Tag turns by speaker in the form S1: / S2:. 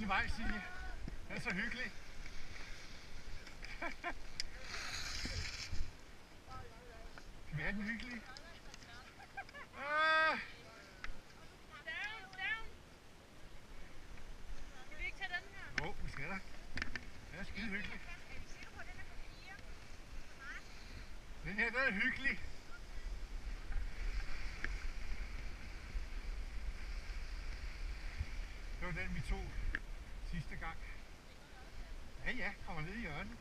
S1: din vej, Signe. Den er så hyggelig. Skal vi have den hyggelig? Ah,
S2: Down, down. Skal vi ikke tage den her?
S1: Jo, vi skal da. Den er skide hyggelig.
S2: Er vi sikre på, den er på fire?
S1: Den her, den er hyggelig. Det var den, vi tog sidste gang. Ja, ja, kommer ned i hjørnet.